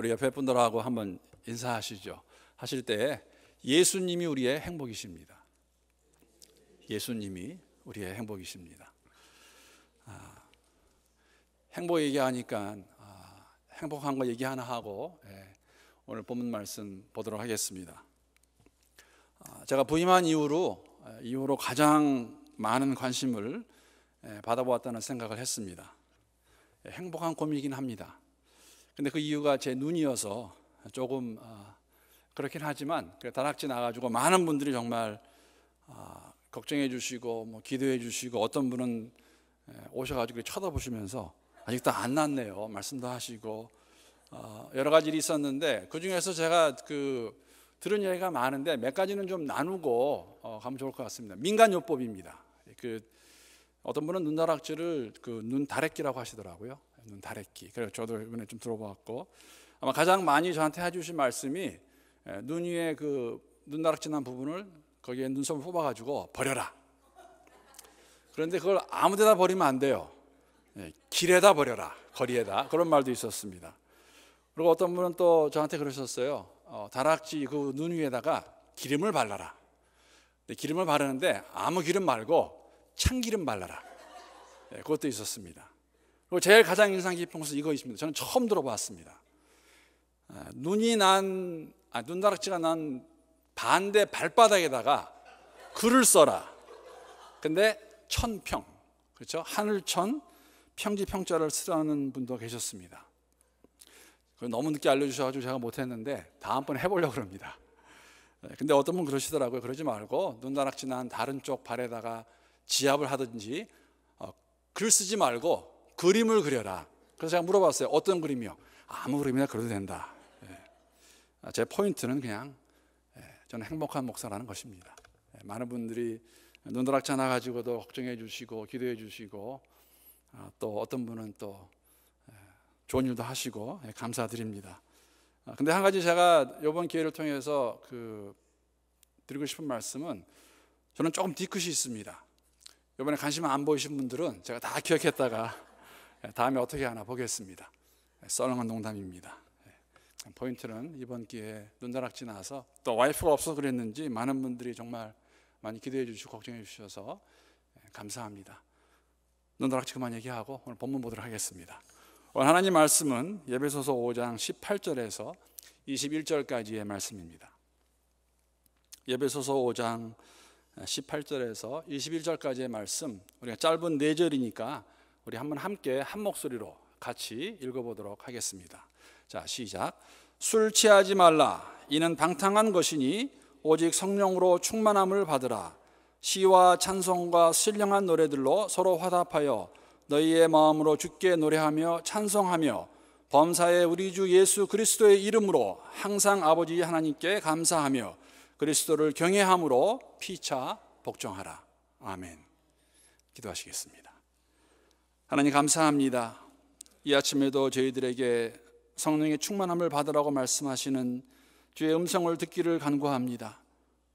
우리 옆에 분들하고 한번 인사하시죠. 하실 때 예수님이 우리의 행복이십니다. 예수님이 우리의 행복이십니다. 아, 행복 얘기하니까 아, 행복한 거 얘기 하나 하고 예, 오늘 본문 말씀 보도록 하겠습니다. 아, 제가 부임한 이후로 예, 이후로 가장 많은 관심을 예, 받아보았다는 생각을 했습니다. 예, 행복한 고민이긴 합니다. 근데 그 이유가 제 눈이어서 조금 아, 그렇긴 하지만 다락지 나가지고 많은 분들이 정말 아, 걱정해 주시고 뭐 기도해 주시고 어떤 분은 예, 오셔가지고 쳐다보시면서 아직도 안 났네요 말씀도 하시고 어, 여러 가지 일이 있었는데 그 중에서 제가 그 들은 얘기가 많은데 몇 가지는 좀 나누고 어, 가면 좋을 것 같습니다. 민간요법입니다. 그 어떤 분은 눈다락질을 그 눈다래끼라고 하시더라고요. 눈 다래끼. 그래서 저도 이번에 좀 들어봤고 아마 가장 많이 저한테 해주신 말씀이 예, 눈 위에 그 눈다락질 난 부분을 거기에 눈썹을 뽑아가지고 버려라. 그런데 그걸 아무데나 버리면 안 돼요. 예, 길에다 버려라. 거리에다. 그런 말도 있었습니다. 그리고 어떤 분은 또 저한테 그러셨어요. 어, 다락지 그 눈 위에다가 기름을 발라라. 기름을 바르는데 아무 기름 말고 참기름 발라라. 네, 그것도 있었습니다. 그리고 제일 가장 인상 깊은 것은 이거 있습니다. 저는 처음 들어봤습니다. 아, 눈이 난, 아, 눈다락지가 난 반대 발바닥에다가 글을 써라. 근데 천평, 그렇죠? 하늘천, 평지 평자를 쓰라는 분도 계셨습니다. 너무 늦게 알려주셔가지고 제가 못했는데 다음번에 해보려고 합니다. 네, 근데 어떤 분 그러시더라고요. 그러지 말고 눈다락지 난 다른 쪽 발에다가 지압을 하든지 어, 글 쓰지 말고 그림을 그려라. 그래서 제가 물어봤어요. 어떤 그림이요? 아무 그림이나 그려도 된다. 예. 제 포인트는 그냥 예, 저는 행복한 목사라는 것입니다. 예, 많은 분들이 눈다락지 하나 가지고도 걱정해 주시고 기도해 주시고 어, 또 어떤 분은 또 예, 좋은 일도 하시고 예, 감사드립니다. 아, 근데 한 가지 제가 이번 기회를 통해서 그 드리고 싶은 말씀은 저는 조금 뒤끝이 있습니다. 이번에 관심 안 보이신 분들은 제가 다 기억했다가 다음에 어떻게 하나 보겠습니다. 썰렁한 농담입니다. 포인트는 이번 기회에 눈다락지 나서 또 와이프가 없어 그랬는지 많은 분들이 정말 많이 기도해 주시고 걱정해 주셔서 감사합니다. 눈다락지 그만 얘기하고 오늘 본문 보도록 하겠습니다. 오늘 하나님 말씀은 예배소서 5장 18절에서 21절까지의 말씀입니다. 예배소서 5장 18절에서 21절까지의 말씀 우리가 짧은 네 절이니까 우리 한번 함께 한 목소리로 같이 읽어보도록 하겠습니다. 자 시작. 술 취하지 말라. 이는 방탕한 것이니 오직 성령으로 충만함을 받으라. 시와 찬송과 신령한 노래들로 서로 화답하여 너희의 마음으로 주께 노래하며 찬송하며 범사의 우리 주 예수 그리스도의 이름으로 항상 아버지 하나님께 감사하며 그리스도를 경외함으로 피차 복종하라. 아멘. 기도하시겠습니다. 하나님 감사합니다. 이 아침에도 저희들에게 성령의 충만함을 받으라고 말씀하시는 주의 음성을 듣기를 간구합니다.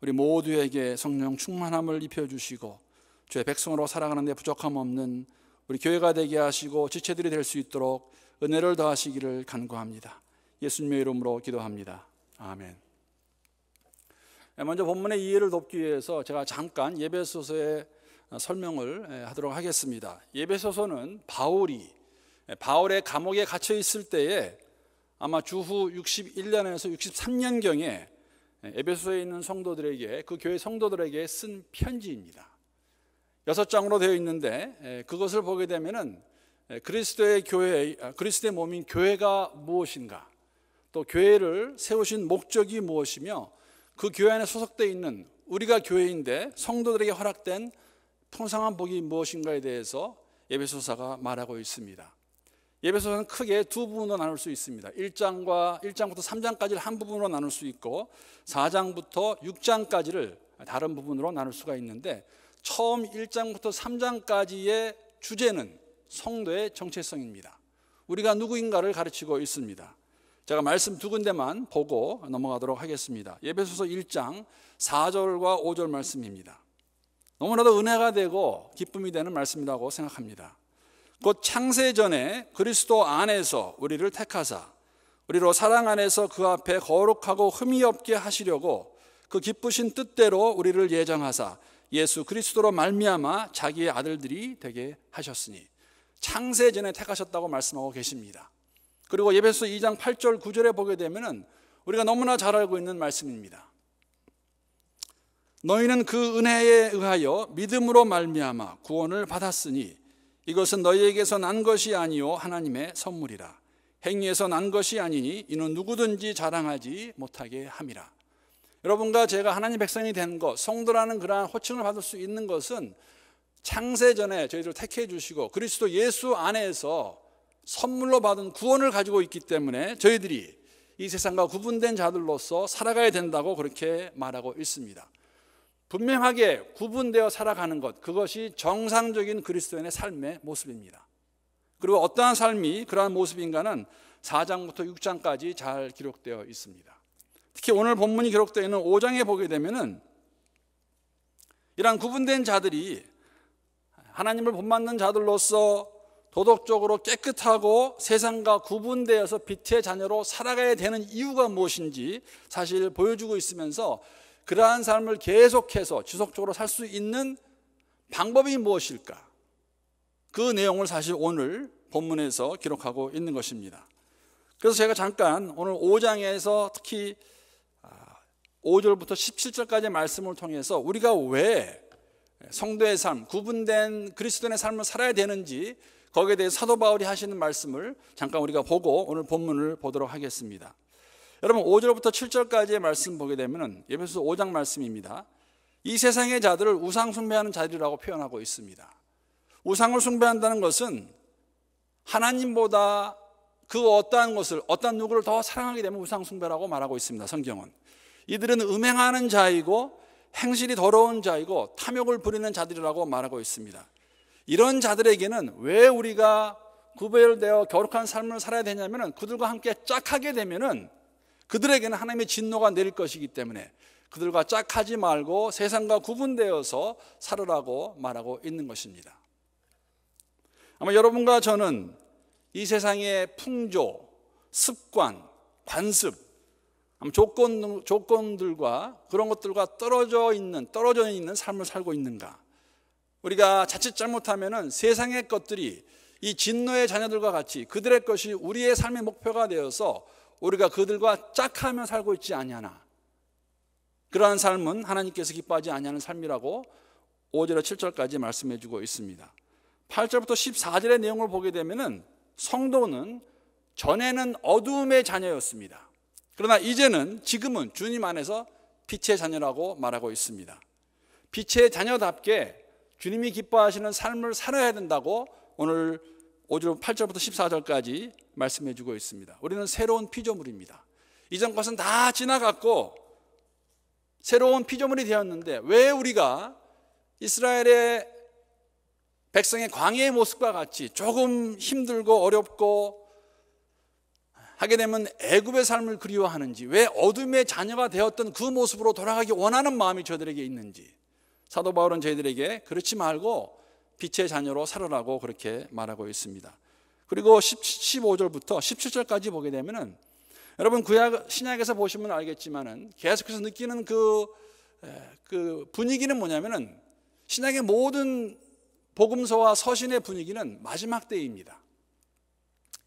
우리 모두에게 성령 충만함을 입혀 주시고 주의 백성으로 살아가는 데 부족함 없는 우리 교회가 되게 하시고 지체들이 될 수 있도록 은혜를 더하시기를 간구합니다. 예수님의 이름으로 기도합니다. 아멘. 예, 먼저 본문의 이해를 돕기 위해서 제가 잠깐 예배 소서의 설명을 예, 하도록 하겠습니다. 예배소서는 바울이 예, 바울의 감옥에 갇혀 있을 때에 아마 주후 61년에서 63년경에 에베소에 있는 성도들에게 그 교회 성도들에게 쓴 편지입니다. 여섯 장으로 되어 있는데 그것을 보게 되면은 그리스도의 교회, 아, 그리스도의 몸인 교회가 무엇인가, 또 교회를 세우신 목적이 무엇이며 그 교회 안에 소속되어 있는 우리가 교회인데 성도들에게 허락된 풍성한 복이 무엇인가에 대해서 예배소사가 말하고 있습니다. 예배소서는 크게 두 부분으로 나눌 수 있습니다. 1장과 1장부터 3장까지를 한 부분으로 나눌 수 있고 4장부터 6장까지를 다른 부분으로 나눌 수가 있는데 처음 1장부터 3장까지의 주제는 성도의 정체성입니다. 우리가 누구인가를 가르치고 있습니다. 제가 말씀 두 군데만 보고 넘어가도록 하겠습니다. 예배소서 1장 4절과 5절 말씀입니다. 너무나도 은혜가 되고 기쁨이 되는 말씀이라고 생각합니다. 곧 창세 전에 그리스도 안에서 우리를 택하사 우리로 사랑 안에서 그 앞에 거룩하고 흠이 없게 하시려고 그 기쁘신 뜻대로 우리를 예정하사 예수 그리스도로 말미암아 자기의 아들들이 되게 하셨으니 창세 전에 택하셨다고 말씀하고 계십니다. 그리고 예배소 2장 8절 9절에 보게 되면은 우리가 너무나 잘 알고 있는 말씀입니다. 너희는 그 은혜에 의하여 믿음으로 말미암아 구원을 받았으니 이것은 너희에게서 난 것이 아니요 하나님의 선물이라 행위에서 난 것이 아니니 이는 누구든지 자랑하지 못하게 함이라. 여러분과 제가 하나님 백성이 된 것, 성도라는 그러한 호칭을 받을 수 있는 것은 창세 전에 저희들 택해 주시고 그리스도 예수 안에서 선물로 받은 구원을 가지고 있기 때문에 저희들이 이 세상과 구분된 자들로서 살아가야 된다고 그렇게 말하고 있습니다. 분명하게 구분되어 살아가는 것, 그것이 정상적인 그리스도인의 삶의 모습입니다. 그리고 어떠한 삶이 그러한 모습인가는 4장부터 6장까지 잘 기록되어 있습니다. 특히 오늘 본문이 기록되어 있는 5장에 보게 되면은 이러한 구분된 자들이 하나님을 본받는 자들로서 도덕적으로 깨끗하고 세상과 구분되어서 빛의 자녀로 살아가야 되는 이유가 무엇인지 사실 보여주고 있으면서 그러한 삶을 계속해서 지속적으로 살 수 있는 방법이 무엇일까? 그 내용을 사실 오늘 본문에서 기록하고 있는 것입니다. 그래서 제가 잠깐 오늘 5장에서 특히 5절부터 17절까지의 말씀을 통해서 우리가 왜 성도의 삶, 구분된 그리스도의 삶을 살아야 되는지 거기에 대해 사도 바울이 하시는 말씀을 잠깐 우리가 보고 오늘 본문을 보도록 하겠습니다. 여러분 5절부터 7절까지의 말씀 보게 되면 예배소 5장 말씀입니다. 이 세상의 자들을 우상 숭배하는 자들이라고 표현하고 있습니다. 우상을 숭배한다는 것은 하나님보다 그 어떠한 것을 어떠한 누구를 더 사랑하게 되면 우상 숭배라고 말하고 있습니다. 성경은 이들은 음행하는 자이고 행실이 더러운 자이고 탐욕을 부리는 자들이라고 말하고 있습니다. 이런 자들에게는 왜 우리가 구별되어 거룩한 삶을 살아야 되냐면은 그들과 함께 짝하게 되면은 그들에게는 하나님의 진노가 내릴 것이기 때문에 그들과 짝하지 말고 세상과 구분되어서 살으라고 말하고 있는 것입니다. 아마 여러분과 저는 이 세상의 풍조, 습관, 관습, 조건, 조건들과 그런 것들과 떨어져 있는, 떨어져 있는 삶을 살고 있는가? 우리가 자칫 잘못하면 세상의 것들이 이 진노의 자녀들과 같이 그들의 것이 우리의 삶의 목표가 되어서 우리가 그들과 짝하며 살고 있지 아니하나. 그러한 삶은 하나님께서 기뻐하지 아니하는 삶이라고 5절에 7절까지 말씀해 주고 있습니다. 8절부터 14절의 내용을 보게 되면은 성도는 전에는 어두움의 자녀였습니다. 그러나 이제는 지금은 주님 안에서 빛의 자녀라고 말하고 있습니다. 빛의 자녀답게 주님이 기뻐하시는 삶을 살아야 된다고 오늘 5절 8절부터 14절까지 말씀해 주고 있습니다. 우리는 새로운 피조물입니다. 이전 것은 다 지나갔고 새로운 피조물이 되었는데 왜 우리가 이스라엘의 백성의 광야의 모습과 같이 조금 힘들고 어렵고 하게 되면 애굽의 삶을 그리워하는지 왜 어둠의 자녀가 되었던 그 모습으로 돌아가기 원하는 마음이 저들에게 있는지 사도 바울은 저희들에게 그렇지 말고 빛의 자녀로 살아라고 그렇게 말하고 있습니다. 그리고 15절부터 17절까지 보게 되면은 여러분 구약 신약에서 보시면 알겠지만은 계속해서 느끼는 그, 그 분위기는 뭐냐면은 신약의 모든 복음서와 서신의 분위기는 마지막 때입니다.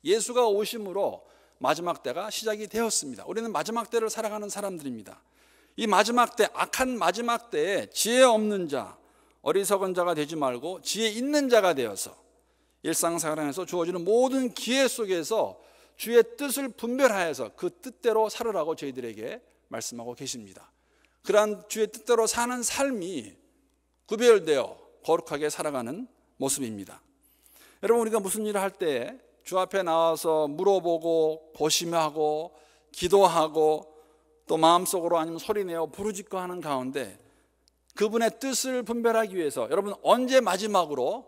예수가 오심으로 마지막 때가 시작이 되었습니다. 우리는 마지막 때를 살아가는 사람들입니다. 이 마지막 때, 악한 마지막 때에 지혜 없는 자, 어리석은 자가 되지 말고 지혜 있는 자가 되어서 일상생활에서 주어지는 모든 기회 속에서 주의 뜻을 분별하여서 그 뜻대로 살으라고 저희들에게 말씀하고 계십니다. 그러한 주의 뜻대로 사는 삶이 구별되어 거룩하게 살아가는 모습입니다. 여러분 우리가 무슨 일을 할 때 주 앞에 나와서 물어보고 고심하고 기도하고 또 마음속으로 아니면 소리내어 부르짖고 하는 가운데 그분의 뜻을 분별하기 위해서 여러분 언제 마지막으로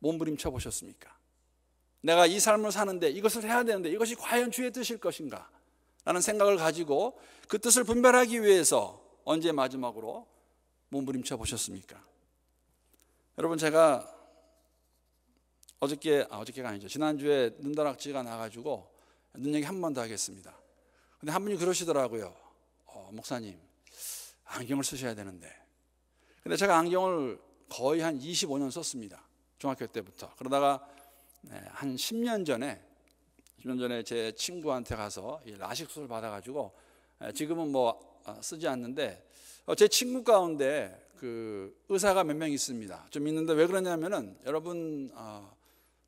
몸부림쳐 보셨습니까? 내가 이 삶을 사는데 이것을 해야 되는데 이것이 과연 주의 뜻일 것인가? 라는 생각을 가지고 그 뜻을 분별하기 위해서 언제 마지막으로 몸부림쳐 보셨습니까? 여러분 제가 어저께 아, 어저께가 아니죠. 지난주에 눈다락지가 나가지고 눈 얘기 한 번 더 하겠습니다. 근데 한 분이 그러시더라고요. 어, 목사님, 안경을 쓰셔야 되는데. 근데 제가 안경을 거의 한 25년 썼습니다. 중학교 때부터. 그러다가 네, 한 10년 전에 10년 전에 제 친구한테 가서 라식 수술 받아가지고 지금은 뭐 아, 쓰지 않는데 어, 제 친구 가운데 그 의사가 몇 명 있습니다. 좀 있는데 왜 그러냐면은 여러분 어,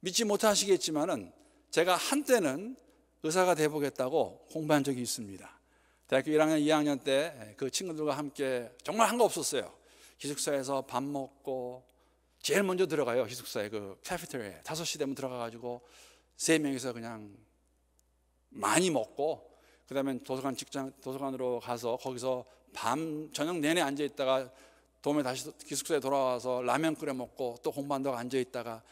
믿지 못하시겠지만은 제가 한때는 의사가 돼 보겠다고 공부한 적이 있습니다. 대학교 1학년, 2학년 때 그 친구들과 함께 정말 한 거 없었어요. 기숙사에서 밥 먹고 제일 먼저 들어가요. 기숙사에 그 카페테리아에 5시 되면 들어가 가지고 세 명이서 그냥 많이 먹고 그다음에 도서관 직장 도서관으로 가서 거기서 밤 저녁 내내 앉아 있다가 도움에 다시 기숙사에 돌아와서 라면 끓여 먹고 또 공부한다고 앉아 있다가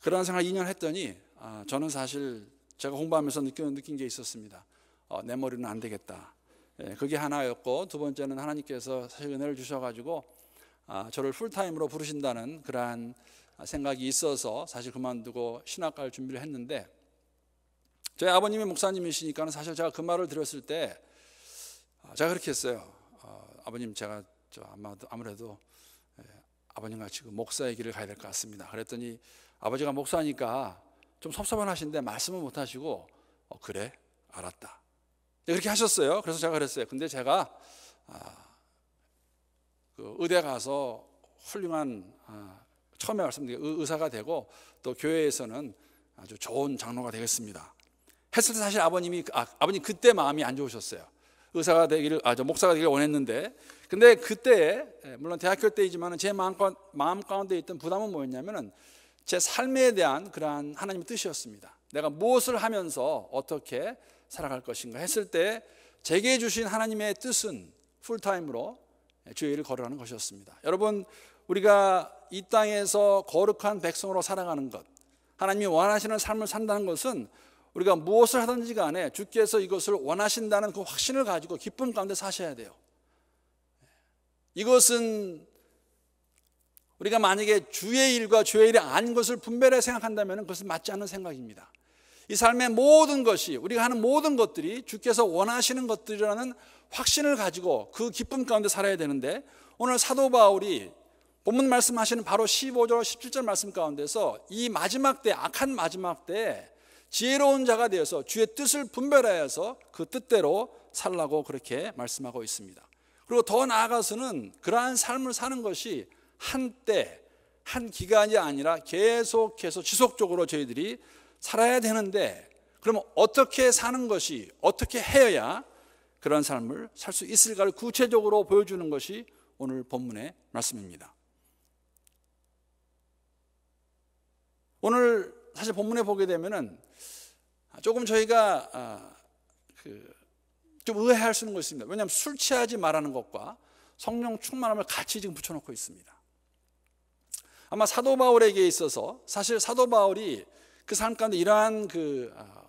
그런 생활 2년 했더니 아, 저는 사실 제가 공부하면서 느끼는 느낀 게 있었습니다. 어, 내 머리는 안 되겠다. 예, 그게 하나였고 두 번째는 하나님께서 사실 은혜를 주셔가지고 아, 저를 풀타임으로 부르신다는 그러한 생각이 있어서 사실 그만두고 신학갈 준비를 했는데 저희 아버님이 목사님이시니까 사실 제가 그 말을 들었을 때 아, 제가 그렇게 했어요. 어, 아버님 제가 아마도 아무래도 예, 아버님과 지금 목사의 길을 가야 될 것 같습니다. 그랬더니 아버지가 목사니까 좀 섭섭하신데 말씀을 못 하시고 어, 그래 알았다. 네, 그렇게 하셨어요. 그래서 제가 그랬어요. 근데 제가 아, 그 의대 가서 훌륭한 아, 처음에 말씀드린 의사가 되고 또 교회에서는 아주 좋은 장로가 되겠습니다. 했을 때 사실 아버님이 아, 아버님 그때 마음이 안 좋으셨어요. 의사가 되기를 아저 목사가 되기를 원했는데 근데 그때 예, 물론 대학교 때이지만 제 마음, 마음 가운데 있던 부담은 뭐였냐면은 제 삶에 대한 그러한 하나님의 뜻이었습니다. 내가 무엇을 하면서 어떻게 살아갈 것인가 했을 때 제게 주신 하나님의 뜻은 풀타임으로 주의 일을 걸어가는 것이었습니다. 여러분 우리가 이 땅에서 거룩한 백성으로 살아가는 것 하나님이 원하시는 삶을 산다는 것은 우리가 무엇을 하든지 간에 주께서 이것을 원하신다는 그 확신을 가지고 기쁨 가운데 사셔야 돼요. 이것은 우리가 만약에 주의 일과 주의 일이 아닌 것을 분별해 생각한다면 그것은 맞지 않는 생각입니다. 이 삶의 모든 것이 우리가 하는 모든 것들이 주께서 원하시는 것들이라는 확신을 가지고 그 기쁨 가운데 살아야 되는데 오늘 사도 바울이 본문 말씀하시는 바로 15절 17절 말씀 가운데서 이 마지막 때 악한 마지막 때 지혜로운 자가 되어서 주의 뜻을 분별하여서 그 뜻대로 살라고 그렇게 말씀하고 있습니다. 그리고 더 나아가서는 그러한 삶을 사는 것이 한때, 한 기간이 아니라 계속해서 지속적으로 저희들이 살아야 되는데 그러면 어떻게 사는 것이 어떻게 해야 그런 삶을 살 수 있을까를 구체적으로 보여주는 것이 오늘 본문의 말씀입니다. 오늘 사실 본문에 보게 되면은 조금 저희가 아, 그좀 의아할 수 있는 것이 있습니다. 왜냐하면 술 취하지 말라는 것과 성령 충만함을 같이 지금 붙여놓고 있습니다. 아마 사도 바울에게 있어서 사실 사도 바울이 그 삶 가운데 이러한 그 아,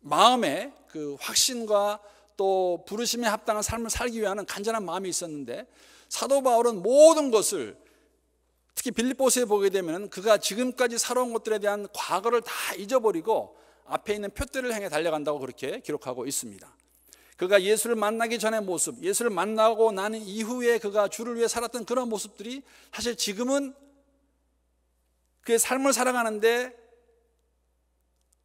마음의 그 확신과 또 부르심에 합당한 삶을 살기 위한 간절한 마음이 있었는데 사도 바울은 모든 것을 특히 빌립보스에 보게 되면 그가 지금까지 살아온 것들에 대한 과거를 다 잊어버리고 앞에 있는 표대를 향해 달려간다고 그렇게 기록하고 있습니다. 그가 예수를 만나기 전의 모습, 예수를 만나고 나는 이후에 그가 주를 위해 살았던 그런 모습들이 사실 지금은 그의 삶을 살아가는데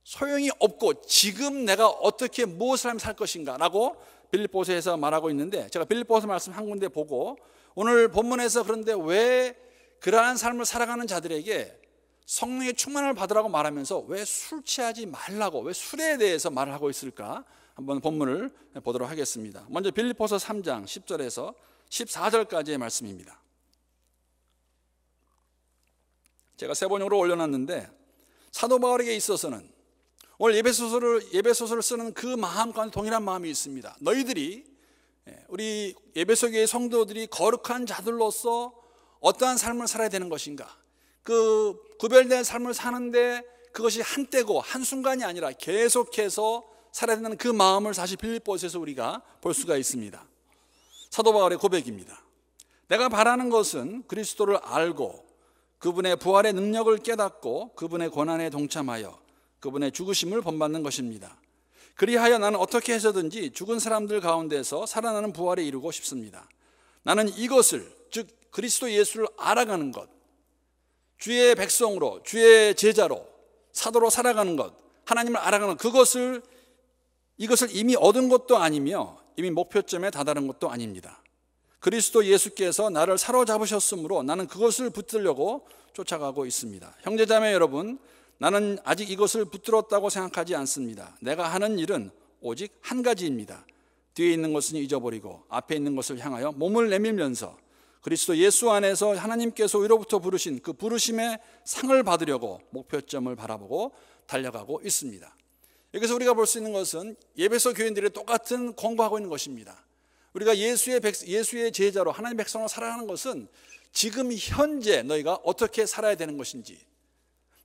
소용이 없고 지금 내가 어떻게 무엇을 하면 살 것인가라고 빌립보서에서 말하고 있는데 제가 빌립보서 말씀 한 군데 보고 오늘 본문에서 그런데 왜 그러한 삶을 살아가는 자들에게 성령의 충만을 받으라고 말하면서 왜 술 취하지 말라고 왜 술에 대해서 말을 하고 있을까? 한번 본문을 보도록 하겠습니다. 먼저 빌립보서 3장 10절에서 14절까지의 말씀입니다. 제가 세 번역으로 올려놨는데 사도 바울에게 있어서는 오늘 예배소설을 예배소설을 쓰는 그 마음 가운데 동일한 마음이 있습니다. 너희들이 예, 우리 예배소교의 성도들이 거룩한 자들로서 어떠한 삶을 살아야 되는 것인가? 그 구별된 삶을 사는데 그것이 한때고 한순간이 아니라 계속해서 살아야 되는 그 마음을 사실 빌립보에서 우리가 볼 수가 있습니다. 사도 바울의 고백입니다. 내가 바라는 것은 그리스도를 알고 그분의 부활의 능력을 깨닫고 그분의 고난에 동참하여 그분의 죽으심을 본받는 것입니다. 그리하여 나는 어떻게 해서든지 죽은 사람들 가운데서 살아나는 부활에 이루고 싶습니다. 나는 이것을 즉 그리스도 예수를 알아가는 것, 주의 백성으로 주의 제자로 사도로 살아가는 것, 하나님을 알아가는 그것을 이것을 이미 얻은 것도 아니며 이미 목표점에 다다른 것도 아닙니다. 그리스도 예수께서 나를 사로잡으셨으므로 나는 그것을 붙들려고 쫓아가고 있습니다. 형제자매 여러분, 나는 아직 이것을 붙들었다고 생각하지 않습니다. 내가 하는 일은 오직 한 가지입니다. 뒤에 있는 것은 잊어버리고 앞에 있는 것을 향하여 몸을 내밀면서 그리스도 예수 안에서 하나님께서 위로부터 부르신 그 부르심의 상을 받으려고 목표점을 바라보고 달려가고 있습니다. 여기서 우리가 볼 수 있는 것은 예배소 교인들이 똑같은 공부하고 있는 것입니다. 우리가 예수의 백, 예수의 제자로 하나님 백성으로 살아가는 것은 지금 현재 너희가 어떻게 살아야 되는 것인지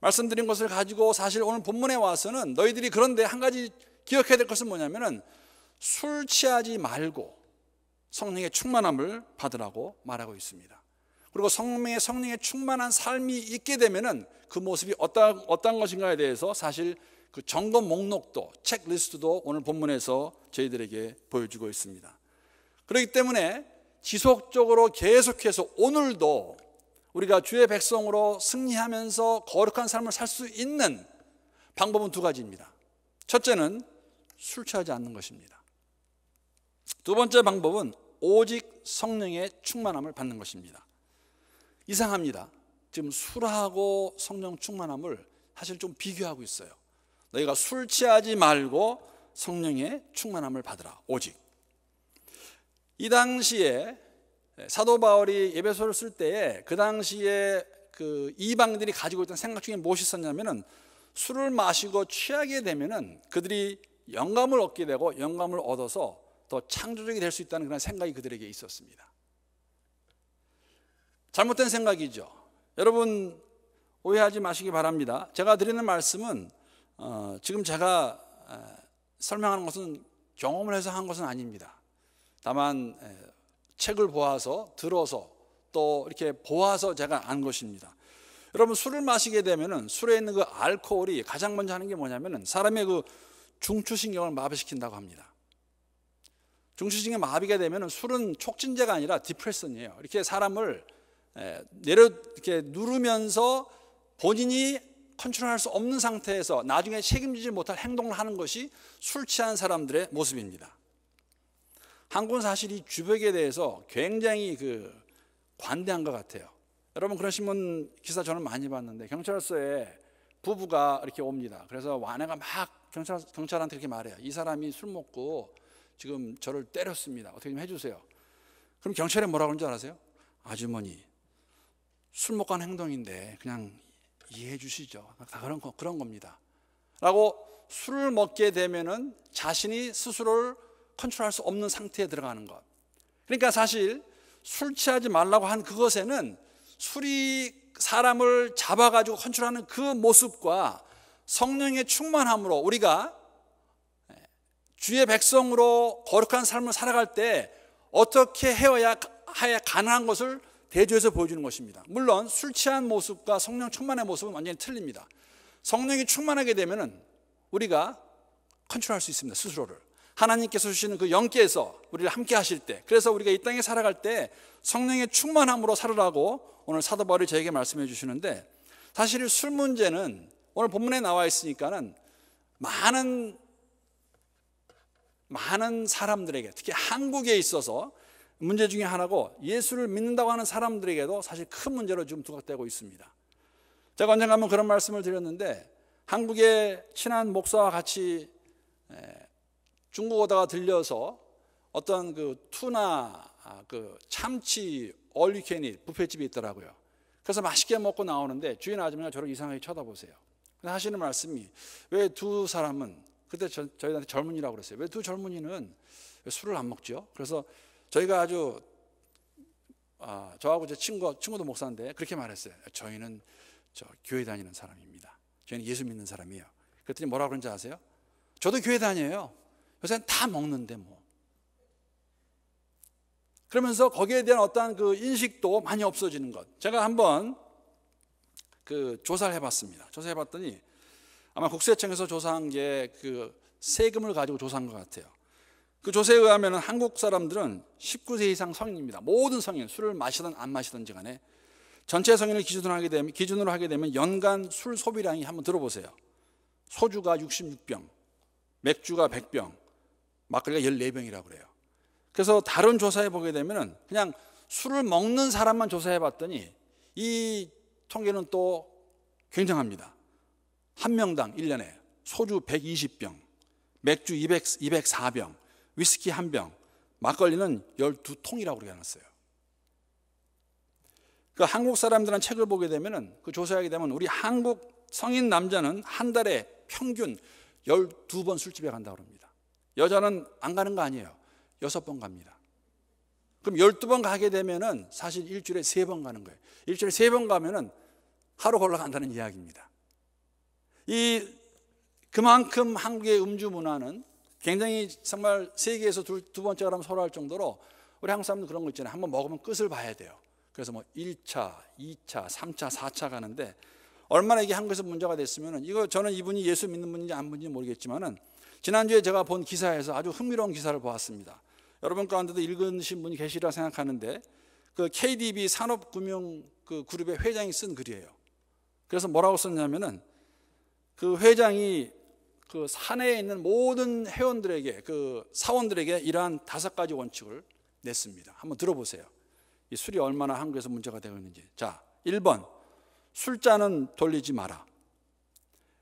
말씀드린 것을 가지고 사실 오늘 본문에 와서는 너희들이 그런데 한 가지 기억해야 될 것은 뭐냐면은 술 취하지 말고 성령의 충만함을 받으라고 말하고 있습니다. 그리고 성령의 성령의 충만한 삶이 있게 되면은 그 모습이 어떤 어떤 것인가에 대해서 사실 그 점검 목록도 체크리스트도 오늘 본문에서 저희들에게 보여주고 있습니다. 그렇기 때문에 지속적으로 계속해서 오늘도 우리가 주의 백성으로 승리하면서 거룩한 삶을 살 수 있는 방법은 두 가지입니다. 첫째는 술 취하지 않는 것입니다. 두 번째 방법은 오직 성령의 충만함을 받는 것입니다. 이상합니다. 지금 술하고 성령 충만함을 사실 좀 비교하고 있어요. 너희가 술 취하지 말고 성령의 충만함을 받으라. 오직. 이 당시에 사도 바울이 예배소를 쓸 때에 그 당시에 그 이방들이 가지고 있던 생각 중에 무엇이 있었냐면은 술을 마시고 취하게 되면은 그들이 영감을 얻게 되고 영감을 얻어서 더 창조적이 될 수 있다는 그런 생각이 그들에게 있었습니다. 잘못된 생각이죠. 여러분 오해하지 마시기 바랍니다. 제가 드리는 말씀은 어, 지금 제가 어, 설명하는 것은 경험을 해서 한 것은 아닙니다. 다만 에, 책을 보아서 들어서 또 이렇게 보아서 제가 안 것입니다. 여러분 술을 마시게 되면은 술에 있는 그 알코올이 가장 먼저 하는 게 뭐냐면은 사람의 그 중추신경을 마비시킨다고 합니다. 중추신경 마비가 되면은 술은 촉진제가 아니라 디프레션이에요. 이렇게 사람을 내려 이렇게 누르면서 본인이 컨트롤할 수 없는 상태에서 나중에 책임지지 못할 행동을 하는 것이 술 취한 사람들의 모습입니다. 한국은 사실 이 주벽에 대해서 굉장히 그 관대한 것 같아요. 여러분 그런 신문 기사 저는 많이 봤는데 경찰서에 부부가 이렇게 옵니다. 그래서 아내가 막 경찰, 경찰한테 이렇게 말해요. 이 사람이 술 먹고 지금 저를 때렸습니다. 어떻게 좀 해주세요. 그럼 경찰에 뭐라고 하는 줄 아세요? 아주머니, 술 먹고 한 행동인데 그냥 이해해 주시죠. 다 그런 거, 그런 겁니다. 라고 술을 먹게 되면은 자신이 스스로를 컨트롤할 수 없는 상태에 들어가는 것. 그러니까 사실 술 취하지 말라고 한 그것에는 술이 사람을 잡아가지고 컨트롤하는 그 모습과 성령의 충만함으로 우리가 주의 백성으로 거룩한 삶을 살아갈 때 어떻게 해야 가능한 것을 대조해서 보여주는 것입니다. 물론 술 취한 모습과 성령 충만의 모습은 완전히 틀립니다. 성령이 충만하게 되면은 우리가 컨트롤할 수 있습니다. 스스로를. 하나님께서 주시는 그 영께서 우리를 함께 하실 때 그래서 우리가 이 땅에 살아갈 때 성령의 충만함으로 살으라고 오늘 사도 바울이 저에게 말씀해 주시는데 사실 술 문제는 오늘 본문에 나와 있으니까는 많은 많은 사람들에게 특히 한국에 있어서 문제 중에 하나고 예수를 믿는다고 하는 사람들에게도 사실 큰 문제로 지금 두각되고 있습니다. 제가 언젠가 한번 그런 말씀을 드렸는데 한국의 친한 목사와 같이 중국 오다가 들려서 어떤 그 투나 아, 그 참치 얼리케니 부페집이 있더라고요. 그래서 맛있게 먹고 나오는데 주인 아줌마가 저를 이상하게 쳐다보세요. 하시는 말씀이 왜 두 사람은 그때 저, 저희한테 젊은이라고 그랬어요. 왜 두 젊은이는 왜 술을 안 먹죠? 그래서 저희가 아주 아, 저하고 제 친구 친구도 목사인데 그렇게 말했어요. 저희는 저 교회 다니는 사람입니다. 저희는 예수 믿는 사람이에요. 그랬더니 뭐라고 그런지 아세요? 저도 교회 다녀요. 요새는 다 먹는데 뭐. 그러면서 거기에 대한 어떠한 그 인식도 많이 없어지는 것. 제가 한번 그 조사를 해봤습니다. 조사해봤더니 아마 국세청에서 조사한 게 그 세금을 가지고 조사한 것 같아요. 그 조사에 의하면 한국 사람들은 19세 이상 성인입니다. 모든 성인, 술을 마시든 안 마시든지 간에 전체 성인을 기준으로 하게 되면, 기준으로 하게 되면 연간 술 소비량이 한번 들어보세요. 소주가 66병, 맥주가 100병, 막걸리가 14병이라고 그래요. 그래서 다른 조사에 보게 되면 그냥 술을 먹는 사람만 조사해 봤더니 이 통계는 또 굉장합니다. 한 명당 1년에 소주 120병, 맥주 200, 204병, 위스키 한 병, 막걸리는 12통이라고 그렇게 해놨어요. 그 한국 사람들은 책을 보게 되면 그 조사하게 되면 우리 한국 성인 남자는 한 달에 평균 12번 술집에 간다고 합니다. 여자는 안 가는 거 아니에요. 6번 갑니다. 그럼 12번 가게 되면은 사실 일주일에 3번 가는 거예요. 일주일에 3번 가면은 하루 걸러 간다는 이야기입니다. 이 그만큼 한국의 음주 문화는 굉장히 정말 세계에서 두, 두 번째라면 서로 할 정도로 우리 한국 사람들 그런 거 있잖아요. 한번 먹으면 끝을 봐야 돼요. 그래서 뭐 1차, 2차, 3차, 4차 가는데 얼마나 이게 한국에서 문제가 됐으면은 이거 저는 이분이 예수 믿는 분인지 안 분인지 모르겠지만은 지난주에 제가 본 기사에서 아주 흥미로운 기사를 보았습니다. 여러분 가운데도 읽으신 분이 계시리라 생각하는데 그 KDB 산업금융 그 그룹의 회장이 쓴 글이에요. 그래서 뭐라고 썼냐면은 그 회장이 그 사내에 있는 모든 회원들에게 그 사원들에게 이러한 다섯 가지 원칙을 냈습니다. 한번 들어보세요. 이 술이 얼마나 한국에서 문제가 되고 있는지. 자, 1번. 술잔은 돌리지 마라.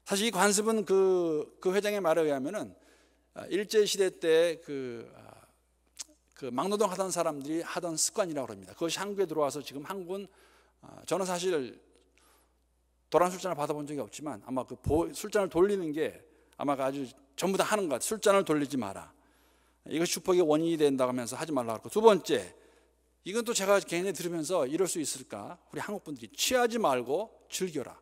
사실 이 관습은 그, 그 회장의 말에 의하면은 아, 일제시대 때그 아, 그 막노동 하던 사람들이 하던 습관이라고 합니다. 그것이 한국에 들어와서 지금 한국은 아, 저는 사실 도란 술잔을 받아본 적이 없지만 아마 그 술잔을 돌리는 게 아마 아주 전부 다 하는 것 같아요. 술잔을 돌리지 마라. 이것이 축복의 원인이 된다고 하면서 하지 말라고 그랬고 두 번째 이건 또 제가 개인에 들으면서 이럴 수 있을까? 우리 한국 분들이 취하지 말고 즐겨라.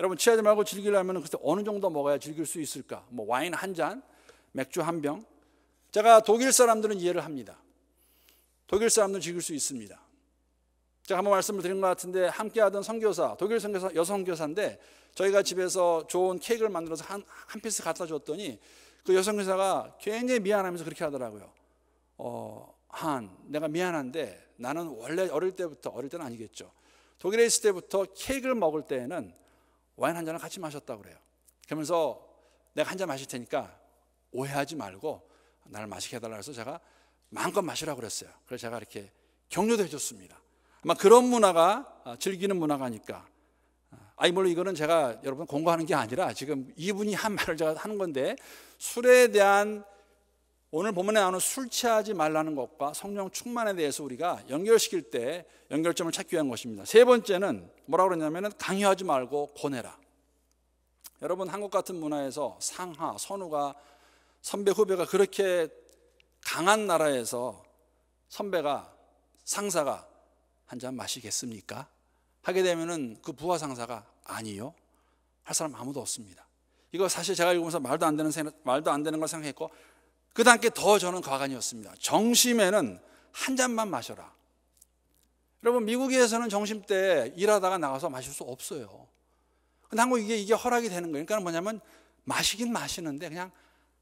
여러분 취하지 말고 즐기려면 그때 어느 정도 먹어야 즐길 수 있을까? 뭐 와인 한 잔, 맥주 한 병. 제가 독일 사람들은 이해를 합니다. 독일 사람들은 즐길 수 있습니다. 제가 한번 말씀을 드린 것 같은데 함께 하던 선교사, 독일 선교사 여성 교사인데 저희가 집에서 좋은 케이크를 만들어서 한, 한 piece 갖다 줬더니 그 여성 교사가 굉장히 미안하면서 그렇게 하더라고요. 어, 한, 내가 미안한데 나는 원래 어릴 때부터, 어릴 때는 아니겠죠. 독일에 있을 때부터 케이크를 먹을 때에는 와인 한 잔을 같이 마셨다고 그래요. 그러면서 내가 한 잔 마실 테니까 오해하지 말고 나를 마시게 해달라 해서 제가 마음껏 마시라고 그랬어요. 그래서 제가 이렇게 격려도 해줬습니다. 아마 그런 문화가 아, 즐기는 문화가니까 아니 물론 이거는 제가 여러분 공부하는 게 아니라 지금 이분이 한 말을 제가 하는 건데 술에 대한 오늘 본문에 나오는 술 취하지 말라는 것과 성령 충만에 대해서 우리가 연결시킬 때 연결점을 찾기 위한 것입니다. 세 번째는 뭐라고 그러냐면은 강요하지 말고 권해라. 여러분 한국 같은 문화에서 상하, 선우가 선배 후배가 그렇게 강한 나라에서 선배가 상사가 한 잔 마시겠습니까? 하게 되면은 그 부하 상사가 아니요. 할 사람 아무도 없습니다. 이거 사실 제가 읽으면서 말도 안 되는 말도 안 되는 걸 생각했고 그 단계 더 저는 과간이었습니다. 정심에는 한 잔만 마셔라. 여러분 미국에서는 정심 때 일하다가 나가서 마실 수 없어요. 근데 한국 이게 이게 허락이 되는. 그러니까 뭐냐면 마시긴 마시는데 그냥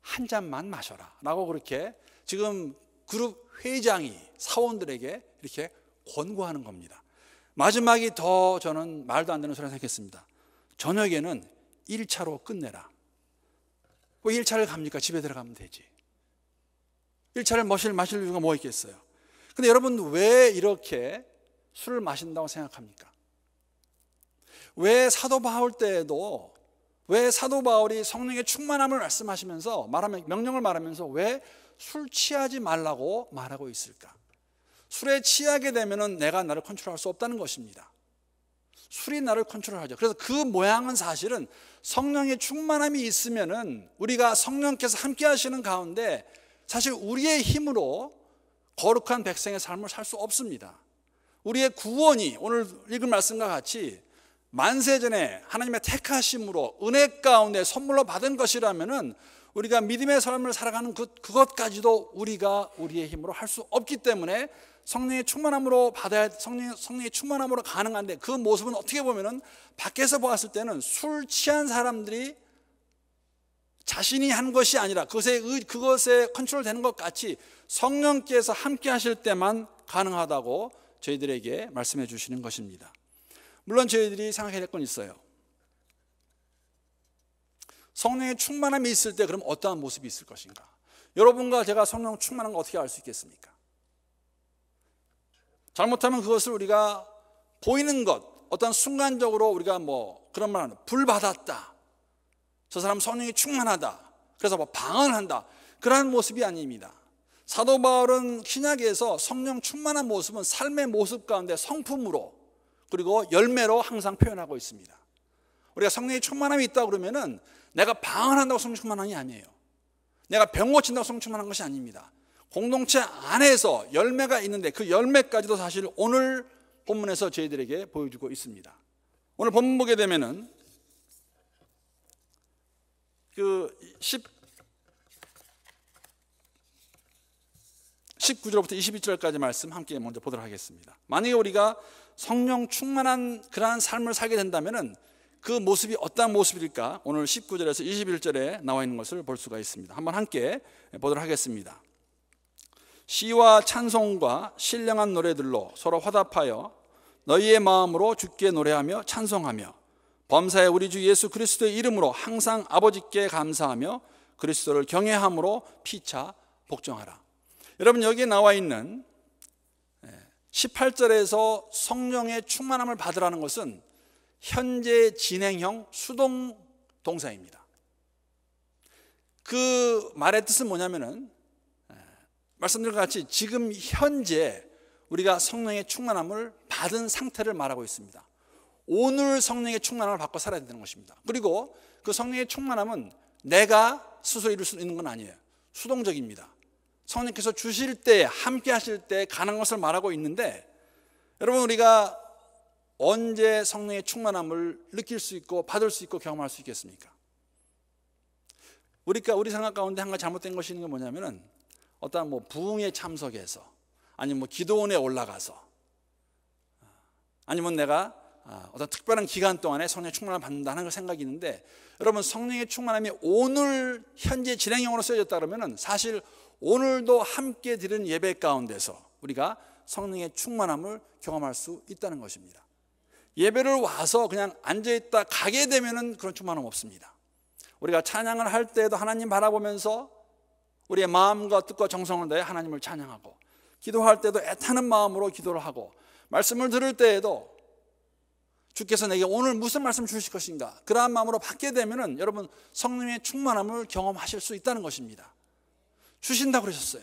한 잔만 마셔라라고 그렇게 지금 그룹 회장이 사원들에게 이렇게 권고하는 겁니다. 마지막이 더 저는 말도 안 되는 소리 생각했습니다. 저녁에는 1차로 끝내라. 왜 1차를 갑니까? 집에 들어가면 되지. 1차를 마실, 마실 이유가 뭐 있겠어요? 근데 여러분 왜 이렇게 술을 마신다고 생각합니까? 왜 사도 바울 때에도 왜 사도 바울이 성령의 충만함을 말씀하시면서 말하면 명령을 말하면서 왜 술 취하지 말라고 말하고 있을까? 술에 취하게 되면은 내가 나를 컨트롤할 수 없다는 것입니다. 술이 나를 컨트롤하죠. 그래서 그 모양은 사실은 성령의 충만함이 있으면은 우리가 성령께서 함께 하시는 가운데 사실 우리의 힘으로 거룩한 백성의 삶을 살 수 없습니다. 우리의 구원이 오늘 읽은 말씀과 같이 만세 전에 하나님의 택하심으로 은혜 가운데 선물로 받은 것이라면은 우리가 믿음의 삶을 살아가는 그, 그것까지도 우리가 우리의 힘으로 할 수 없기 때문에 성령의 충만함으로 받아야 성령 성령의 충만함으로 가능한데 그 모습은 어떻게 보면은 밖에서 보았을 때는 술 취한 사람들이 자신이 한 것이 아니라 그것에 그것에 컨트롤 되는 것 같이 성령께서 함께 하실 때만 가능하다고 저희들에게 말씀해 주시는 것입니다. 물론 저희들이 생각해야 될 건 있어요. 성령의 충만함이 있을 때 그럼 어떠한 모습이 있을 것인가? 여러분과 제가 성령 충만한 거 어떻게 알 수 있겠습니까? 잘못하면 그것을 우리가 보이는 것, 어떤 순간적으로 우리가 뭐 그런 말 하는 불 받았다. 저 사람 성령이 충만하다. 그래서 뭐 방언한다. 그러한 모습이 아닙니다. 사도 바울은 신약에서 성령 충만한 모습은 삶의 모습 가운데 성품으로 그리고 열매로 항상 표현하고 있습니다. 우리가 성령의 충만함이 있다 그러면은 내가 방언한다고 성령 충만함이 아니에요. 내가 병 고친다고 성령 충만한 것이 아닙니다. 공동체 안에서 열매가 있는데 그 열매까지도 사실 오늘 본문에서 저희들에게 보여주고 있습니다. 오늘 본문 보게 되면은 그 10, 19절부터 22절까지 말씀 함께 먼저 보도록 하겠습니다. 만약에 우리가 성령 충만한 그러한 삶을 살게 된다면은 그 모습이 어떤 모습일까? 오늘 19절에서 21절에 나와 있는 것을 볼 수가 있습니다. 한번 함께 보도록 하겠습니다. 시와 찬송과 신령한 노래들로 서로 화답하여 너희의 마음으로 주께 노래하며 찬송하며 범사에 우리 주 예수 그리스도의 이름으로 항상 아버지께 감사하며 그리스도를 경외함으로 피차 복종하라. 여러분 여기에 나와 있는 18절에서 성령의 충만함을 받으라는 것은 현재 진행형 수동 동사입니다. 그 말의 뜻은 뭐냐면은 말씀드린 것 같이 지금 현재 우리가 성령의 충만함을 받은 상태를 말하고 있습니다. 오늘 성령의 충만함을 받고 살아야 되는 것입니다. 그리고 그 성령의 충만함은 내가 스스로 이룰 수 있는 건 아니에요. 수동적입니다. 성령께서 주실 때, 함께 하실 때 가능한 것을 말하고 있는데 여러분 우리가 언제 성령의 충만함을 느낄 수 있고 받을 수 있고 경험할 수 있겠습니까? 우리가 우리 생각 가운데 한 가지 잘못된 것이 있는 게 뭐냐면은 어떤 뭐 부흥에 참석해서 아니면 뭐 기도원에 올라가서 아니면 내가 아, 어떤 특별한 기간 동안에 성령의 충만함을 받는다는 걸 생각이 있는데 여러분 성령의 충만함이 오늘 현재 진행형으로 쓰여졌다 그러면은 사실 오늘도 함께 드리는 예배 가운데서 우리가 성령의 충만함을 경험할 수 있다는 것입니다. 예배를 와서 그냥 앉아 있다 가게 되면은 그런 충만함 없습니다. 우리가 찬양을 할 때에도 하나님 바라보면서 우리의 마음과 뜻과 정성을 다해 하나님을 찬양하고 기도할 때도 애타는 마음으로 기도를 하고 말씀을 들을 때에도 주께서 내게 오늘 무슨 말씀 주실 것인가 그러한 마음으로 받게 되면은 여러분 성령의 충만함을 경험하실 수 있다는 것입니다. 주신다고 그러셨어요.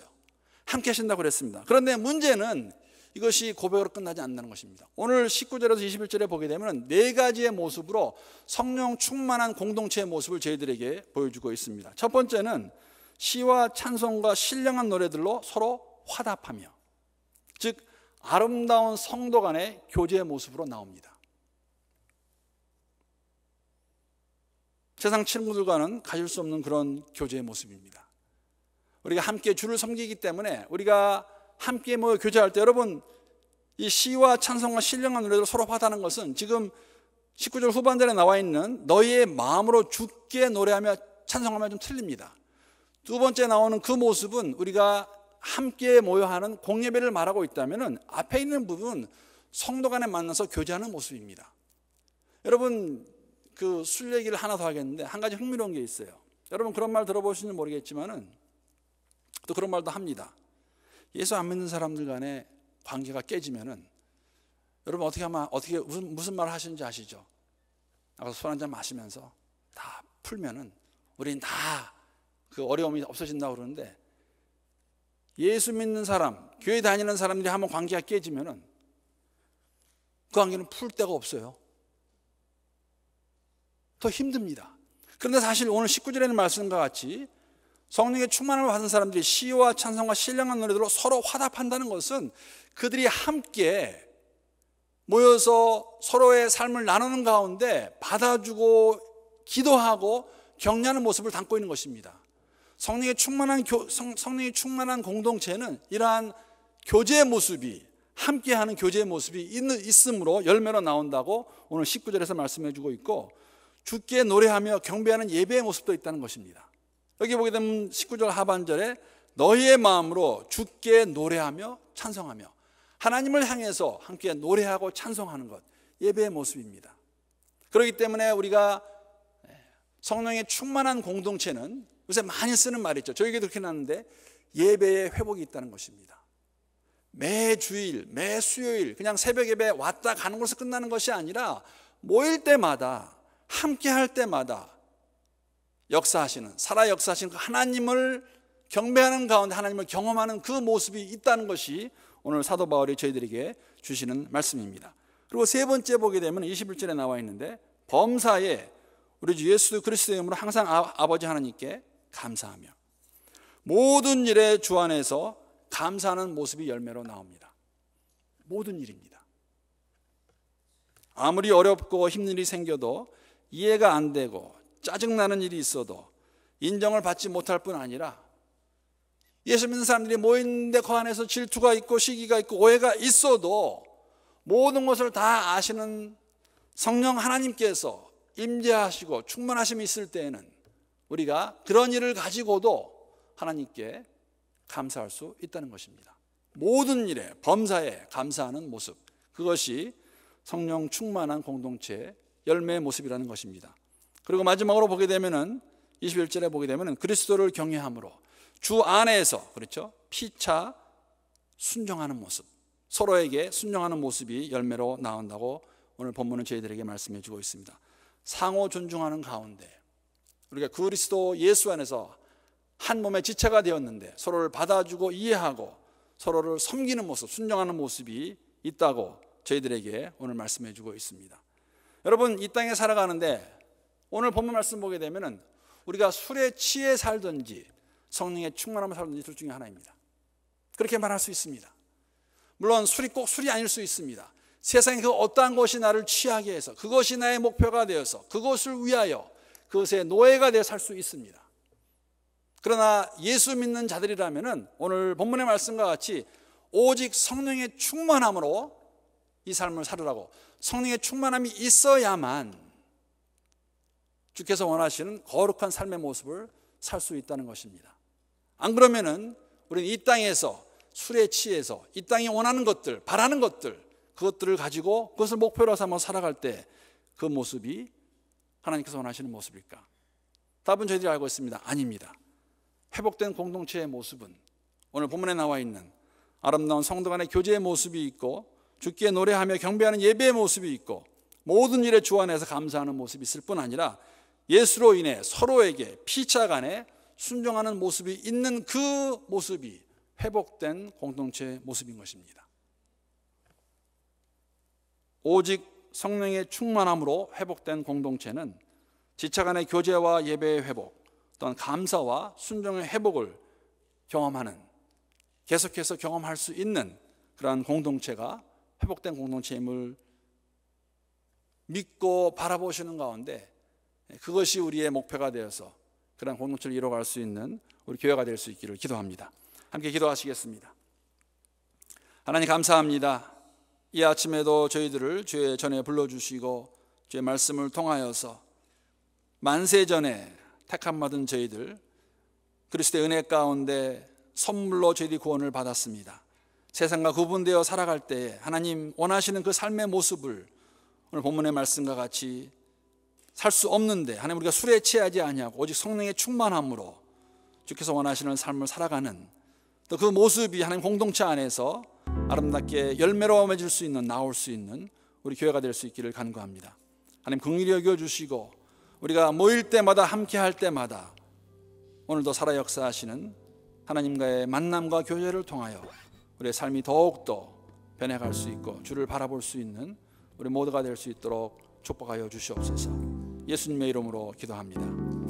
함께 하신다고 그랬습니다. 그런데 문제는 이것이 고백으로 끝나지 않는다는 것입니다. 오늘 19절에서 21절에 보게 되면 네 가지의 모습으로 성령 충만한 공동체의 모습을 저희들에게 보여주고 있습니다. 첫 번째는 시와 찬송과 신령한 노래들로 서로 화답하며 즉 아름다운 성도 간의 교제의 모습으로 나옵니다. 세상 친구들과는 가질 수 없는 그런 교제의 모습입니다. 우리가 함께 주를 섬기기 때문에 우리가 함께 모여 교제할 때 여러분 이 시와 찬송과 신령한 노래를 서로 화다는 것은 지금 19절 후반절에 나와 있는 너희의 마음으로 죽게 노래하며 찬송하면 좀 틀립니다. 두 번째 나오는 그 모습은 우리가 함께 모여 하는 공예배를 말하고 있다면 앞에 있는 부분 성도 간에 만나서 교제하는 모습입니다. 여러분 그 술 얘기를 하나 더 하겠는데 한 가지 흥미로운 게 있어요. 여러분 그런 말 들어보시는지 모르겠지만은 또 그런 말도 합니다. 예수 안 믿는 사람들 간에 관계가 깨지면은 여러분 어떻게 하면 어떻게 무슨 무슨 말 하시는지 아시죠? 나가서 술 한 잔 마시면서 다 풀면은 우린 다 그 어려움이 없어진다고 그러는데 예수 믿는 사람, 교회 다니는 사람들이 한번 관계가 깨지면은 그 관계는 풀 데가 없어요. 더 힘듭니다. 그런데 사실 오늘 19절에는 말씀과 같이 성령의 충만함을 받은 사람들이 시와 찬송과 신령한 노래들로 서로 화답한다는 것은 그들이 함께 모여서 서로의 삶을 나누는 가운데 받아주고 기도하고 격려하는 모습을 담고 있는 것입니다. 성령의 충만한 교, 성, 성령의 충만한 공동체는 이러한 교제 모습이 함께하는 교제 모습이 있는, 있으므로 열매로 나온다고 오늘 19절에서 말씀해 주고 있고 주께 노래하며 경배하는 예배의 모습도 있다는 것입니다. 여기 보게 되면 19절 하반절에 너희의 마음으로 주께 노래하며 찬송하며 하나님을 향해서 함께 노래하고 찬송하는 것 예배의 모습입니다. 그렇기 때문에 우리가 성령의 충만한 공동체는 요새 많이 쓰는 말이죠. 저에게 그렇게 나는데 예배의 회복이 있다는 것입니다. 매 주일, 매 수요일 그냥 새벽 예배 왔다 가는 것으로 끝나는 것이 아니라 모일 때마다 함께 할 때마다 역사하시는 살아 역사하시는 그 하나님을 경배하는 가운데 하나님을 경험하는 그 모습이 있다는 것이 오늘 사도 바울이 저희들에게 주시는 말씀입니다. 그리고 세 번째 보게 되면 21절에 나와 있는데 범사에 우리 주 예수 그리스도의 이름으로 항상 아, 아버지 하나님께 감사하며 모든 일에 주 안에서 감사하는 모습이 열매로 나옵니다. 모든 일입니다. 아무리 어렵고 힘든 일이 생겨도 이해가 안 되고 짜증나는 일이 있어도 인정을 받지 못할 뿐 아니라 예수 믿는 사람들이 모이는데 그 안에서 질투가 있고 시기가 있고 오해가 있어도 모든 것을 다 아시는 성령 하나님께서 임재하시고 충만하심이 있을 때에는 우리가 그런 일을 가지고도 하나님께 감사할 수 있다는 것입니다. 모든 일에 범사에 감사하는 모습 그것이 성령 충만한 공동체의 열매의 모습이라는 것입니다. 그리고 마지막으로 보게 되면은 21절에 보게 되면은 그리스도를 경외함으로 주 안에서 그렇죠? 피차 순종하는 모습. 서로에게 순종하는 모습이 열매로 나온다고 오늘 본문은 저희들에게 말씀해 주고 있습니다. 상호 존중하는 가운데 우리가 그리스도 예수 안에서 한 몸의 지체가 되었는데 서로를 받아주고 이해하고 서로를 섬기는 모습, 순종하는 모습이 있다고 저희들에게 오늘 말씀해 주고 있습니다. 여러분 이 땅에 살아가는데 오늘 본문 말씀 보게 되면은 우리가 술에 취해 살든지 성령의 충만함을 살든지 둘 중에 하나입니다. 그렇게 말할 수 있습니다. 물론 술이 꼭 술이 아닐 수 있습니다. 세상에 그 어떠한 것이 나를 취하게 해서 그것이 나의 목표가 되어서 그것을 위하여 그것의 노예가 되어 살 수 있습니다. 그러나 예수 믿는 자들이라면은 오늘 본문의 말씀과 같이 오직 성령의 충만함으로 이 삶을 살으라고 성령의 충만함이 있어야만 주께서 원하시는 거룩한 삶의 모습을 살 수 있다는 것입니다. 안 그러면은 우리는 이 땅에서 술에 취해서 이 땅이 원하는 것들, 바라는 것들, 그것들을 가지고 그것을 목표로 삼아 살아갈 때 그 모습이 하나님께서 원하시는 모습일까? 답은 저희들이 알고 있습니다. 아닙니다. 회복된 공동체의 모습은 오늘 본문에 나와 있는 아름다운 성도 간의 교제의 모습이 있고 주께 노래하며 경배하는 예배의 모습이 있고 모든 일에 주 안에서 감사하는 모습이 있을 뿐 아니라 예수로 인해 서로에게 피차 간에 순종하는 모습이 있는 그 모습이 회복된 공동체의 모습인 것입니다. 오직 성령의 충만함으로 회복된 공동체는 지차 간의 교제와 예배의 회복, 또한 감사와 순종의 회복을 경험하는 계속해서 경험할 수 있는 그러한 공동체가 회복된 공동체임을 믿고 바라보시는 가운데 그것이 우리의 목표가 되어서 그런 공동체를 이뤄갈 수 있는 우리 교회가 될 수 있기를 기도합니다. 함께 기도하시겠습니다. 하나님 감사합니다. 이 아침에도 저희들을 주의 전에 불러주시고 주의 말씀을 통하여서 만세 전에 택함 받은 저희들 그리스도의 은혜 가운데 선물로 저희들이 구원을 받았습니다. 세상과 구분되어 살아갈 때 하나님 원하시는 그 삶의 모습을 오늘 본문의 말씀과 같이 살 수 없는데 하나님 우리가 술에 취하지 아니하고 오직 성령의 충만함으로 주께서 원하시는 삶을 살아가는 또 그 모습이 하나님 공동체 안에서 아름답게 열매로 맺을 수 있는 나올 수 있는 우리 교회가 될 수 있기를 간구합니다. 하나님 긍휼히 여겨 주시고 우리가 모일 때마다 함께 할 때마다 오늘도 살아 역사하시는 하나님과의 만남과 교제를 통하여 우리의 삶이 더욱더 변해갈 수 있고 주를 바라볼 수 있는 우리 모두가 될 수 있도록 축복하여 주시옵소서. 예수님의 이름으로 기도합니다.